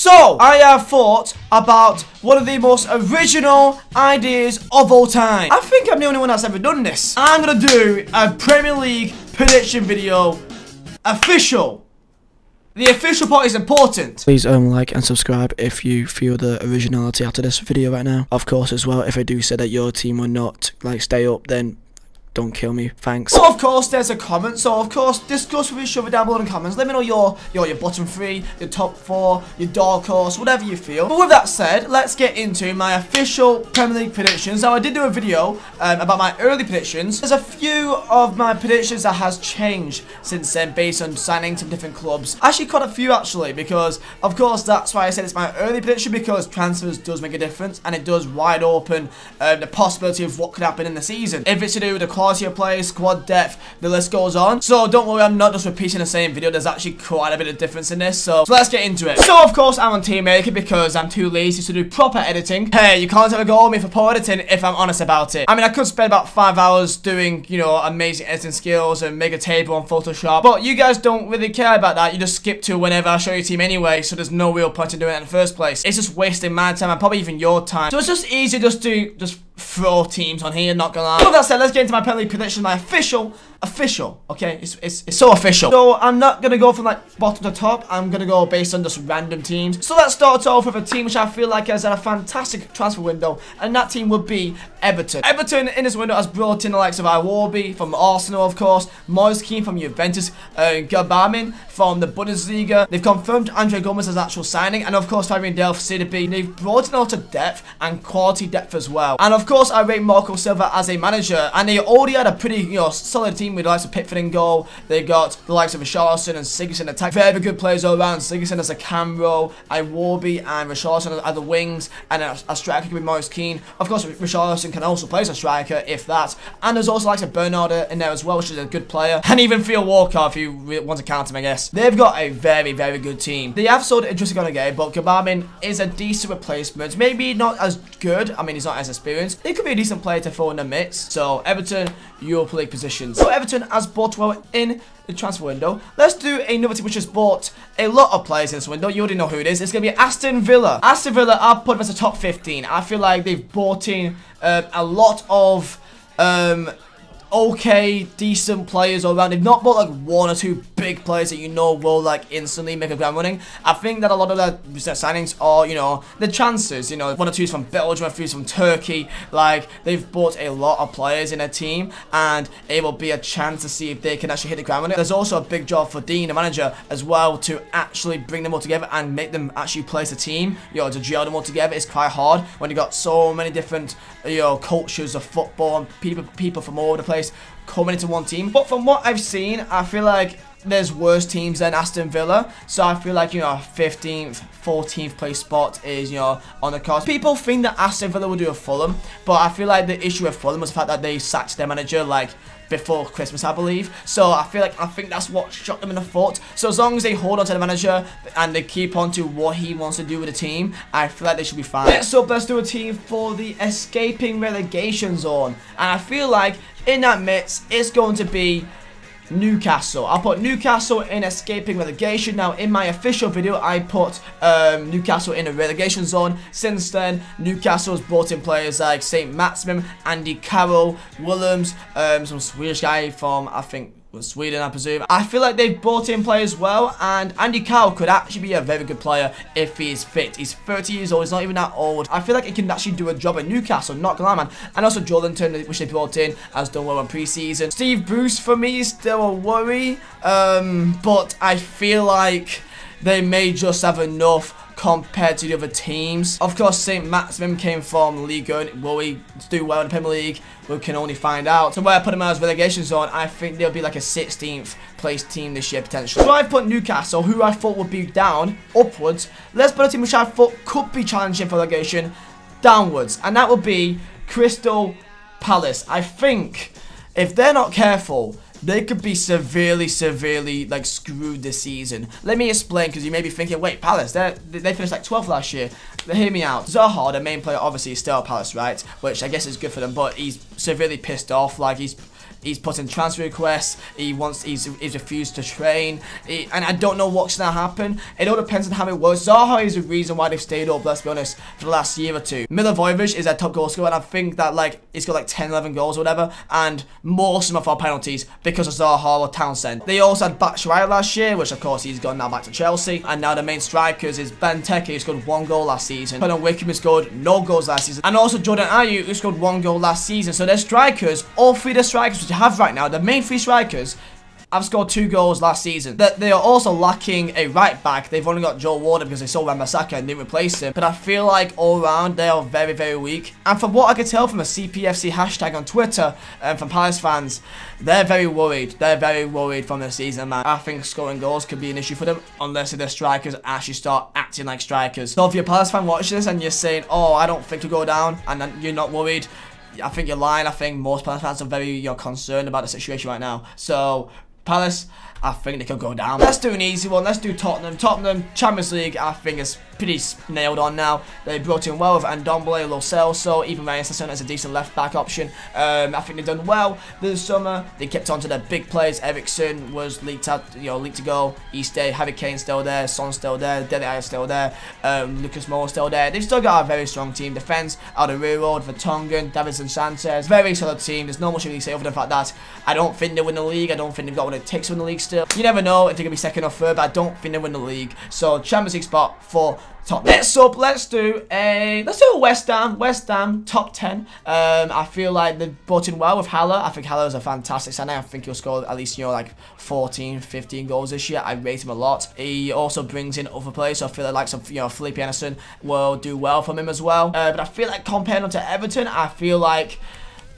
So, I have thought about one of the most original ideas of all time. I think I'm the only one that's ever done this. I'm gonna do a Premier League prediction video official. The official part is important. Please um like and subscribe if you feel the originality after this video right now. Of course as well, if I do say that your team will not like stay up, then don't kill me, thanks. So of course there's a comment, so of course discuss with each other down below in the comments. Let me know your your your bottom three, your top four, your dark horse, whatever you feel. But with that said, let's get into my official Premier League predictions. Now I did do a video um, about my early predictions. There's a few of my predictions that has changed since then based on signing to different clubs. Actually quite a few actually because of course that's why I said it's my early prediction because transfers does make a difference and it does wide open um, the possibility of what could happen in the season. If it's to do with the of play, squad depth, the list goes on. So don't worry, I'm not just repeating the same video. There's actually quite a bit of difference in this. So, so let's get into it. So of course I'm on Team Maker because I'm too lazy to do proper editing. Hey, you can't ever go on me for poor editing if I'm honest about it. I mean, I could spend about five hours doing, you know, amazing editing skills and make a table on Photoshop. But you guys don't really care about that. You just skip to whenever I show you team anyway. So there's no real point in doing it in the first place. It's just wasting my time and probably even your time. So it's just easier just to just throw teams on here, not gonna lie. With that said, let's get into my League prediction, my official, official, okay? It's, it's, it's so official. So I'm not gonna go from like bottom to top, I'm gonna go based on just random teams. So let's start off with a team which I feel like has had a fantastic transfer window, and that team would be Everton. Everton in this window has brought in the likes of Iwobi from Arsenal, of course, Moise Kean from Juventus, uh, Gbamin from the Bundesliga. They've confirmed Andre Gomes as actual signing, and of course Fabian Delph, CDB. They've brought in a lot of depth and quality depth as well. And of course, I rate Marco Silva as a manager, and they already had a pretty, you know, solid team with the likes of Pickford in goal. They got the likes of Richarlison and Sigurdsson attack. Very good players all around. Sigurdsson as a cam role, Iwobi and Richarlison as the wings, and a, a striker could be Moise Kean. Of course, Richarlison can also play as a striker, if that. And there's also likes of Bernard in there as well, which is a good player. And even Theo Walcott, if you want to count him, I guess. They've got a very, very good team. They have sold Idrissa Gueye, but Gbamin is a decent replacement. Maybe not as good. I mean, he's not as experienced. He could be a decent player to throw in the mix. So, Everton, Europa League positions. So, Everton has bought well in the transfer window. Let's do another team which has bought a lot of players in this window. You already know who it is. It's going to be Aston Villa. Aston Villa, I've put them as a top 15. I feel like they've bought in um, a lot of um, okay, decent players all around. They've not bought like one or two big players that you know will like instantly make a ground running. I think that a lot of their signings are, you know, the chances, you know, one or two is from Belgium, a is from Turkey. Like, they've bought a lot of players in a team and it will be a chance to see if they can actually hit the ground running. There's also a big job for Dean, the manager, as well to actually bring them all together and make them actually play as a team. You know, to gel them all together is quite hard when you've got so many different, you know, cultures of football and people, people from all over the place coming into one team. But from what I've seen, I feel like there's worse teams than Aston Villa. So I feel like, you know, 15th, 14th place spot is, you know, on the cards. People think that Aston Villa will do a Fulham, but I feel like the issue with Fulham was the fact that they sacked their manager, like, before Christmas, I believe. So I feel like I think that's what shot them in the foot. So as long as they hold on to the manager and they keep on to what he wants to do with the team, I feel like they should be fine. Next up, let's do a team for the escaping relegation zone. And I feel like in that midst, it's going to be Newcastle. I'll put Newcastle in escaping relegation. Now, in my official video, I put um, Newcastle in a relegation zone. Since then, Newcastle has brought in players like St. Maximin, Andy Carroll, Willems, um, some Swedish guy from, I think, Sweden, I presume. I feel like they've brought in players well, and Andy Carroll could actually be a very good player if he is fit. He's 30 years old, he's not even that old. I feel like he can actually do a job at Newcastle, not gonna lie, man. And also Joelinton, which they brought in, has done well in pre-season. Steve Bruce, for me, is still a worry, um, but I feel like they may just have enough compared to the other teams. Of course, St. Maximin came from League 1. Will he do well in the Premier League? We can only find out. So where I put him as relegation zone, I think they'll be like a 16th place team this year potentially. So I put Newcastle, who I thought would be down, upwards. Let's put a team which I thought could be challenging for relegation, downwards. And that would be Crystal Palace. I think if they're not careful, they could be severely, severely, like, screwed this season. Let me explain, because you may be thinking, wait, Palace, they they finished, like, 12th last year. Hear me out. Zaha, the main player, obviously, is still Palace, right? Which I guess is good for them, but he's severely pissed off. Like, he's He's put in transfer requests. He wants. He's, he's refused to train. He, and I don't know what's gonna happen. It all depends on how it works. Zaha is the reason why they've stayed up. Let's be honest. For the last year or two, Milivojevic is their top goal scorer, and I think that like he's got like 10, 11 goals or whatever, and most of them are penalties because of Zaha or Townsend. They also had Batshuayi last year, which of course he's gone now back to Chelsea, and now the main strikers is Benteke, who scored one goal last season. Conor Wickham has scored no goals last season, and also Jordan Ayew, who scored one goal last season. So their strikers, all three of the strikers you have right now, the main three strikers, have scored two goals last season. That they are also lacking a right back. They've only got Joe Warden because they sold Wan-Bissaka and didn't replace him. But I feel like all around they are very, very weak. And from what I could tell from a CPFC hashtag on Twitter and from Palace fans, they're very worried. They're very worried from the season, man. I think scoring goals could be an issue for them unless their strikers actually start acting like strikers. So if you're a Palace fan watching this and you're saying, oh, I don't think to go down and you're not worried, I think you're lying. I think most Palace fans are very you know, concerned about the situation right now. So Palace, I think they could go down. Let's do an easy one. Let's do Tottenham. Tottenham, Champions League, I think is pretty nailed on now. They brought in well with Ndombele, Lo Celso, even Ryan Sessegnon as a decent left back option. Um, I think they've done well this summer. They kept on to their big players. Eriksen was leaked out, you know, leaked to go. East Day, Harry Kane still there, Son still there, Dele Alli still there, um, Lucas Moura still there. They've still got a very strong team. Defense, Alderweireld, Vertonghen, Davinson Sanchez. Very solid team. There's not much to really say over the fact that I don't think they win the league. I don't think they've got what it takes to win the league still. You never know if they're going to be second or third, but I don't think they win the league. So Champions League spot for top. Next up, let's do a let's do a West Ham. West Ham top ten. Um, I feel like they've brought in well with Haller. I think Haller is a fantastic signing. I think he'll score at least you know like 14, 15 goals this year. I rate him a lot. He also brings in other players. So I feel like likes of you know Felipe Anderson will do well from him as well. Uh, but I feel like compared him to Everton, I feel like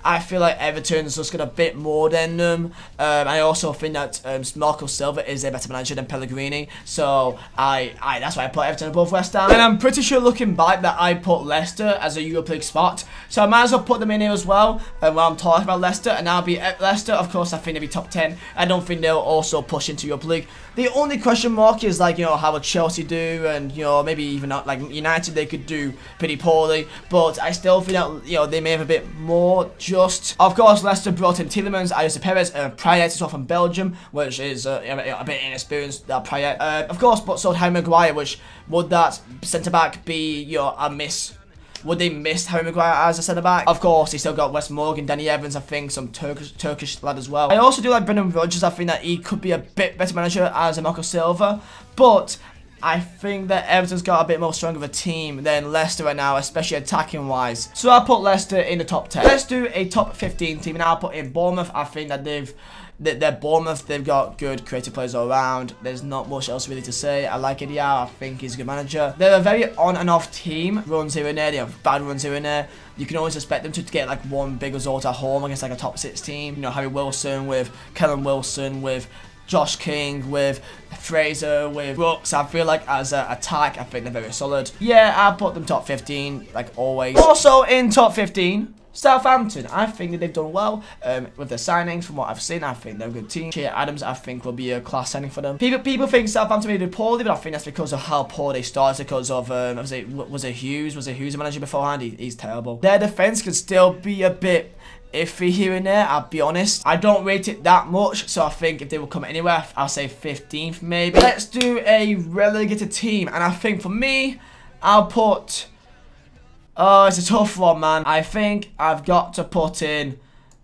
I feel like Everton's just got a bit more than them. Um, I also think that um, Marco Silva is a better manager than Pellegrini. So I, I that's why I put Everton above West Ham. And I'm pretty sure looking back that I put Leicester as a Europa League spot. So I might as well put them in here as well um, while I'm talking about Leicester. And I'll be at Leicester. Of course, I think they'll be top 10. I don't think they'll also push into Europa League. The only question mark is like, you know, how would Chelsea do and, you know, maybe even not like United, they could do pretty poorly. But I still think that, you know, they may have a bit more just. Of course, Leicester brought in Tielemans, Ayoze Perez, uh, Payet as well from Belgium, which is uh, a, bit inexperienced, that uh, of course, but sold Harry Maguire, which would that centre-back be, you know, a miss would they miss Harry Maguire as a centre back? Of course, they still got Wes Morgan, Danny Evans, I think, some Turkish Turkish lad as well. I also do like Brendan Rodgers. I think that he could be a bit better manager as a Marco Silva, but I think that Everton's got a bit more strong of a team than Leicester right now, especially attacking wise. So I'll put Leicester in the top 10. Let's do a top 15 team, and I'll put in Bournemouth. I think that they've they're Bournemouth. They've got good creative players all around. There's not much else really to say. I like Eddie I think he's a good manager. They're a very on and off team. Runs here and there. They have bad runs here and there. You can always expect them to get like one big result at home against like a top six team. You know, Harry Wilson with Callum Wilson with Josh King, with Fraser, with Brooks. I feel like as an attack, I think they're very solid. Yeah, I'll put them top 15, like always. Also in top 15, Southampton, I think that they've done well um, with their signings. From what I've seen, I think they're a good team. Che Adams, I think, will be a class signing for them. People people think Southampton may do poorly, but I think that's because of how poor they started. Because of um, was it was it Hughes? Was it Hughes the manager beforehand? He, he's terrible. Their defense could still be a bit iffy here and there, I'll be honest. I don't rate it that much, so I think if they will come anywhere, I'll say 15th maybe. Let's do a relegated team, and I think for me, I'll put... Oh, it's a tough one, man. I think I've got to put in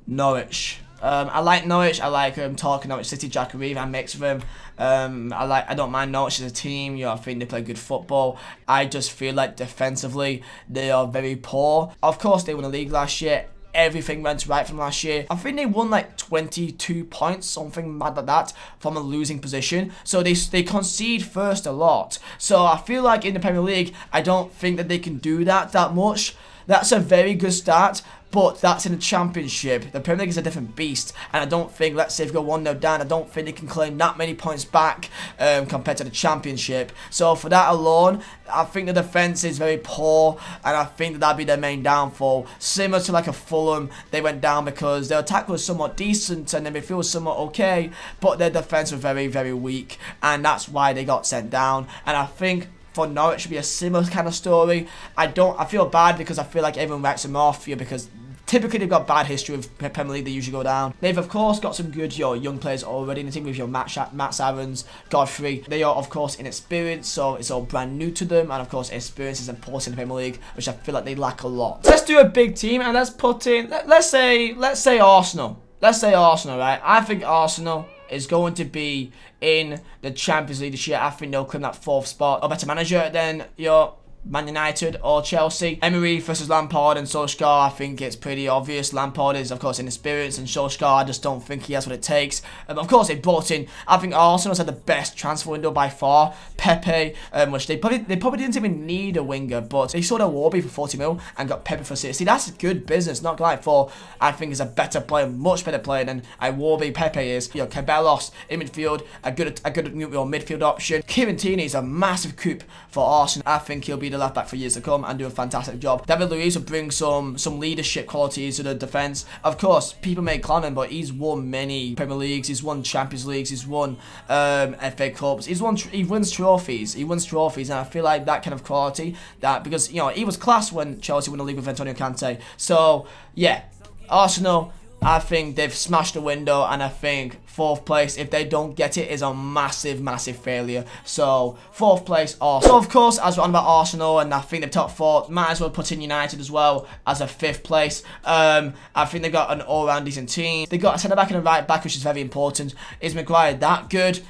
Norwich. Um, I like Norwich. I like um, talking Norwich City, Jack Reeve. I mix with them. Um, I like. I don't mind Norwich as a team. You know, I think they play good football. I just feel like defensively they are very poor. Of course, they won the league last year everything went right from last year. I think they won like 22 points, something mad like that, from a losing position. So they, they concede first a lot. So I feel like in the Premier League, I don't think that they can do that that much. That's a very good start, but that's in the Championship. The Premier League is a different beast, and I don't think, let's say if you go 1 0 down, I don't think they can claim that many points back um, compared to the Championship. So for that alone, I think the defence is very poor, and I think that that'd be their main downfall. Similar to like a Fulham, they went down because their attack was somewhat decent and their midfield was somewhat okay, but their defence was very, very weak, and that's why they got sent down. And I think for Norwich it should be a similar kind of story. I don't. I feel bad because I feel like everyone writes them off here because Typically, they've got bad history with Premier League. They usually go down. They've, of course, got some good your young players already in the team with your Matt, Sh Max Aarons, Godfrey. They are, of course, inexperienced, so it's all brand new to them. And, of course, experience is important in the Premier League, which I feel like they lack a lot. Let's do a big team, and let's put in, let, let's say, let's say Arsenal. Let's say Arsenal, right? I think Arsenal is going to be in the Champions League this year. I think they'll claim that fourth spot. A better manager than your Man United or Chelsea. Emery versus Lampard and Solskjaer, I think it's pretty obvious. Lampard is, of course, inexperienced, and Solskjaer, I just don't think he has what it takes. Um, of course, they brought in, I think Arsenal's had the best transfer window by far. Pepe, um, which they probably they probably didn't even need a winger, but they sold Iwobi for 40 mil and got Pepe for 60. That's good business, not like for, I think, is a better player, much better player than Iwobi Pepe is. You know, Ceballos in midfield, a good, a good midfield option. Kieran is a massive coup for Arsenal. I think he'll be the left back for years to come and do a fantastic job. David Luiz will bring some some leadership qualities to the defence. Of course, people may clown him, but he's won many Premier Leagues, he's won Champions Leagues, he's won um, FA Cups, he's won he wins trophies, he wins trophies, and I feel like that kind of quality that because you know he was class when Chelsea won the league with Antonio Conte. So yeah, Arsenal I think they've smashed the window and I think fourth place, if they don't get it, is a massive, massive failure. So, fourth place, Arsenal. So, of course, as we're on about Arsenal and I think they've top four, might as well put in United as well as a fifth place. Um, I think they've got an all-round decent team. They've got a centre-back and a right-back, which is very important. Is Maguire that good?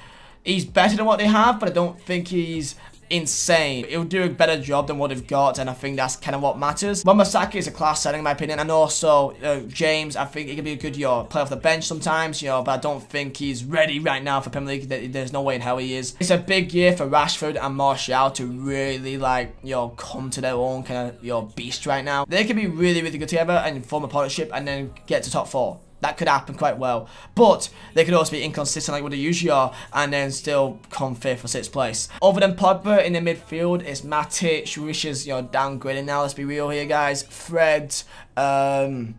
He's better than what they have, but I don't think he's insane. He'll do a better job than what they've got, and I think that's kind of what matters. Wan-Bissaka is a class setting, in my opinion, and also uh, James, I think he can be a good you know, play off the bench sometimes, you know, but I don't think he's ready right now for Premier League. There's no way in hell he is. It's a big year for Rashford and Martial to really, like, you know, come to their own kind of, you know, beast right now. They can be really, really good together and form a partnership and then get to top four. That could happen quite well. But they could also be inconsistent like what they usually are and then still come fifth or sixth place. Other than Pogba in the midfield, it's Matic, which is, you know, downgrading now. Let's be real here, guys. Fred, um,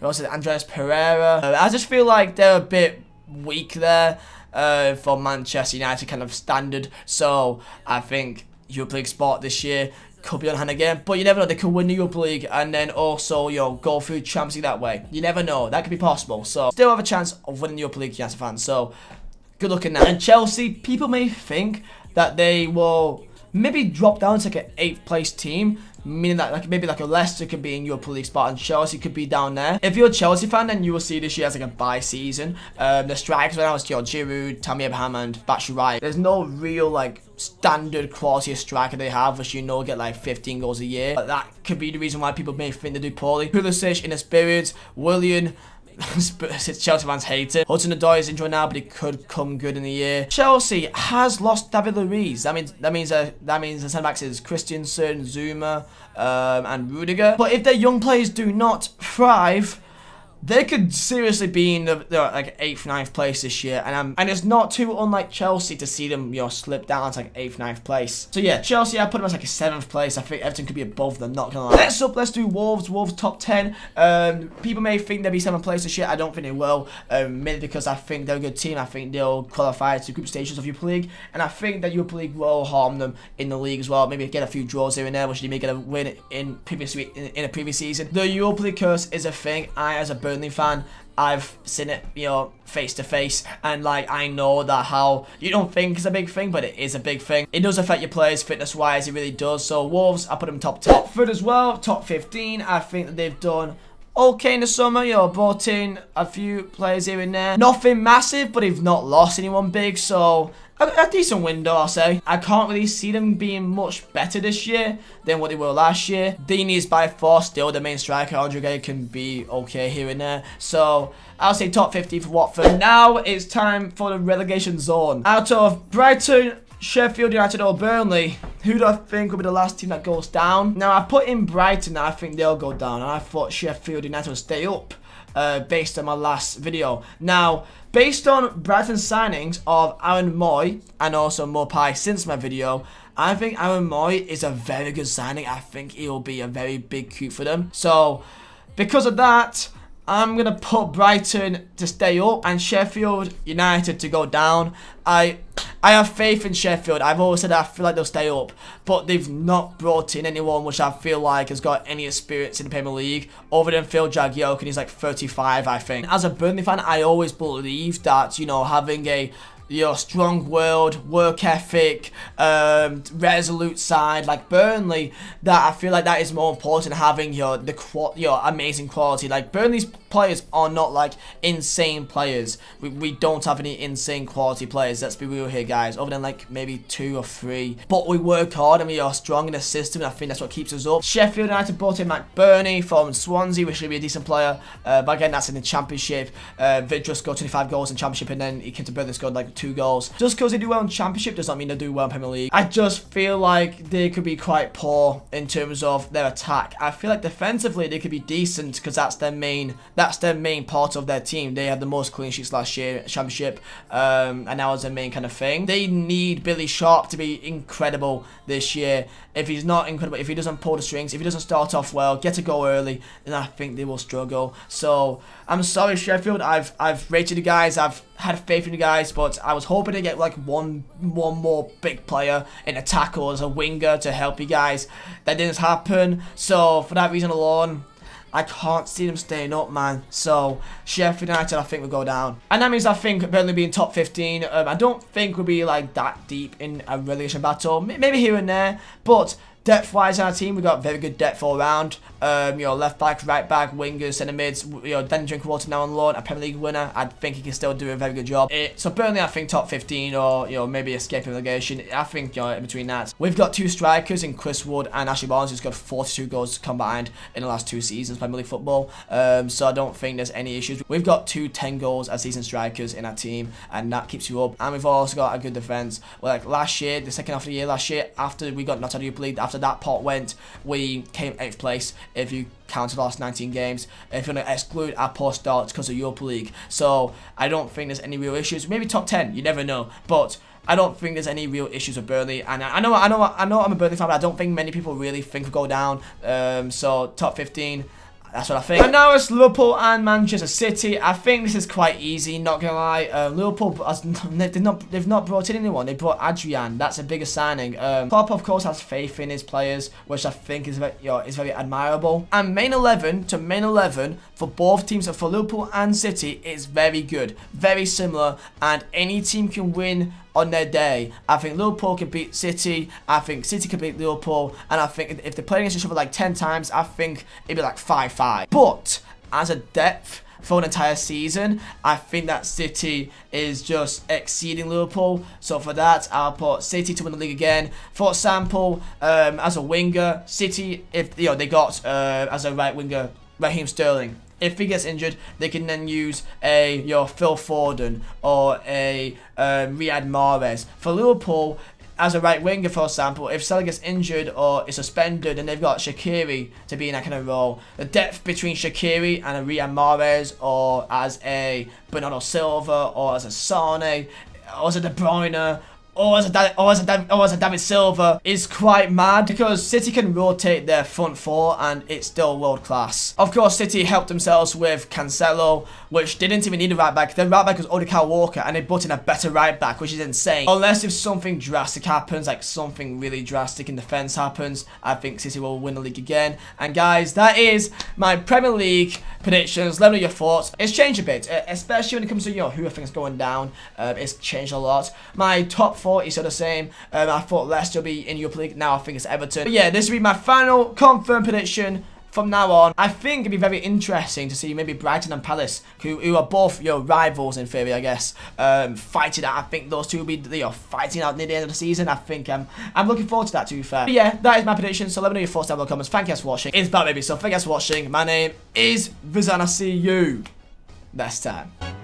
also Andreas Pereira. Uh, I just feel like they're a bit weak there uh, for Manchester United kind of standard. So I think Europa League spot this year could be on hand again. But you never know, they could win the Europa League and then also, you know, go through Champions League that way. You never know. That could be possible. So, still have a chance of winning the Europa League, United fans. So, good luck in that. And Chelsea, people may think that they will maybe drop down to like an 8th place team meaning that like maybe like a Leicester could be in your police spot and Chelsea could be down there. If you're a Chelsea fan, then you will see this year as like a bye season. Um, the strikers right now is your Giroud, Tammy Abraham, and Batshuayi. There's no real like standard quality striker they have, which you know get like 15 goals a year. But that could be the reason why people may think they do poorly. Pulisic, inexperienced, Willian, Chelsea fans hate it. Hudson-Odoi is injured now, but he could come good in the year. Chelsea has lost David Luiz. That means that means uh, that means the centre backs is Christensen, Zouma, um, and Rudiger. But if their young players do not thrive, they could seriously be in the, the like eighth, ninth place this year, and um, and it's not too unlike Chelsea to see them you know slip down to like eighth, ninth place. So yeah, Chelsea I put them as like a seventh place. I think Everton could be above them. Not gonna lie. Next up, let's do Wolves. Wolves top ten. Um, people may think they'll be seventh place this year. I don't think they will. Um, mainly because I think they're a good team. I think they'll qualify to group stages of Europa League, and I think that Europa League will harm them in the league as well. Maybe get a few draws here and there, which they may get a win in previous in, in a previous season. The Europa League curse is a thing. I as a Burnley fan, I've seen it, you know, face to face, and like I know that how you don't think is a big thing, but it is a big thing. It does affect your players fitness wise, it really does. So Wolves, I put them top top. Watford as well, top 15. I think that they've done okay in the summer. You know, brought in a few players here and there. Nothing massive, but they've not lost anyone big, so a, a, decent window, I'll say. I can't really see them being much better this year than what they were last year. Deeney is by far still the main striker. Andre can be okay here and there. So, I'll say top 50 for Watford. Now, it's time for the relegation zone. Out of Brighton, Sheffield United or Burnley, who do I think will be the last team that goes down? Now, I put in Brighton, I think they'll go down, and I thought Sheffield United will stay up uh, based on my last video. Now, based on Brighton's signings of Aaron Mooy and also Maupay since my video, I think Aaron Mooy is a very good signing. I think he will be a very big coup for them. So, because of that, I'm going to put Brighton to stay up and Sheffield United to go down. I I have faith in Sheffield. I've always said I feel like they'll stay up, but they've not brought in anyone which I feel like has got any experience in the Premier League other than Phil Jagielka, and he's like 35, I think. As a Burnley fan, I always believe that, you know, having a your strong world, work ethic, um, resolute side like Burnley, that I feel like that is more important having your the your amazing quality. Like Burnley's players are not like insane players. We, we don't have any insane quality players. Let's be real here, guys. Other than like maybe two or three, but we work hard and we are strong in the system. I think that's what keeps us up. Sheffield United brought in McBurnie from Swansea, which should be a decent player. Uh, but again, that's in the Championship. Uh, Vydra scored 25 goals in Championship, and then he came to Burnley scored like two goals. Just because they do well in Championship does not mean they do well in Premier League. I just feel like they could be quite poor in terms of their attack. I feel like defensively they could be decent because that's their main that's their main part of their team. They had the most clean sheets last year Championship, um, and that was their main kind of thing. They need Billy Sharp to be incredible this year. If he's not incredible, if he doesn't pull the strings, if he doesn't start off well, get a goal early, then I think they will struggle. So I'm sorry, Sheffield. I've I've rated you guys. I've had faith in you guys, but I was hoping to get like one one more big player in a tackle as a winger to help you guys. That didn't happen. So for that reason alone, I can't see them staying up, man. So, Sheffield United, I think, will go down. And that means I think Burnley being top 15. Um, I don't think we'll be, like, that deep in a relegation battle. Maybe here and there. But Depth-wise in our team, we've got very good depth all around. Um, you know, left back, right back, wingers, centre mids. You know, Danny Drinkwater now on loan, a Premier League winner. I think he can still do a very good job. It, so Burnley, I think top 15 or you know maybe escaping relegation. I think you know in between that. We've got two strikers in Chris Wood and Ashley Barnes, who's got 42 goals combined in the last two seasons Premier League football. Um, so I don't think there's any issues. We've got two 10 goals as season strikers in our team, and that keeps you up. And we've also got a good defence. Well, like last year, the second half of the year last year, after we got knocked out of Europa League, after that pot went we came 8th place if you count the last 19 games. If you're going to exclude our poor starts because of Europa League. So I don't think there's any real issues. Maybe top 10, you never know. But I don't think there's any real issues with Burnley, and I know, I know, I know, I'm a Burnley fan, but I don't think many people really think we'll go down. Um, so top 15, that's what I think. And now it's Liverpool and Manchester City. I think this is quite easy, not gonna lie. Uh, Liverpool, has, they've not they've not brought in anyone. They brought Adrian. That's a bigger signing. Um, Klopp, of course, has faith in his players, which I think is very, you know, is very admirable. And main 11 to main 11 for both teams, for Liverpool and City, is very good, very similar, and any team can win on their day. I think Liverpool can beat City. I think City can beat Liverpool. And I think if they play against each other like 10 times, I think it'd be like 5-5. But as a depth for an entire season, I think that City is just exceeding Liverpool. So for that, I'll put City to win the league again. For example, um, as a winger, City, if you know they got uh, as a right winger, Raheem Sterling if he gets injured, they can then use a your Phil Foden or a um, Riyad Mahrez. For Liverpool, as a right winger, for example, if Salah gets injured or is suspended, and they've got Shaqiri to be in that kind of role. The depth between Shaqiri and a Riyad Mahrez, or as a Bernardo Silva, or as a Sane, or as a De Bruyne, or as a or as a or as a David Silva is quite mad because City can rotate their front four and it's still world class. Of course, City helped themselves with Cancelo, which didn't even need a right back. Their right back was Odegaard Walker, and they brought in a better right back, which is insane. Unless if something drastic happens, like something really drastic in defense happens, I think City will win the league again. And guys, that is my Premier League predictions. Let me know your thoughts. It's changed a bit, especially when it comes to you know who I think is going down. Um, it's changed a lot. My top thought is still the same. Um, I thought Leicester would be in Europa League. Now I think it's Everton. But yeah, this will be my final confirmed prediction from now on. I think it'd be very interesting to see maybe Brighton and Palace, who, who are both your know, rivals in theory, I guess, um, fighting out. I think those two will be you know, fighting out near the end of the season. I think um, I'm looking forward to that, to be fair. But yeah, that is my prediction. So let me know your thoughts down in the comments. Thank you guys for watching. It's Bat Baby. So thank you guys for watching. My name is Viz and I'll see you next time.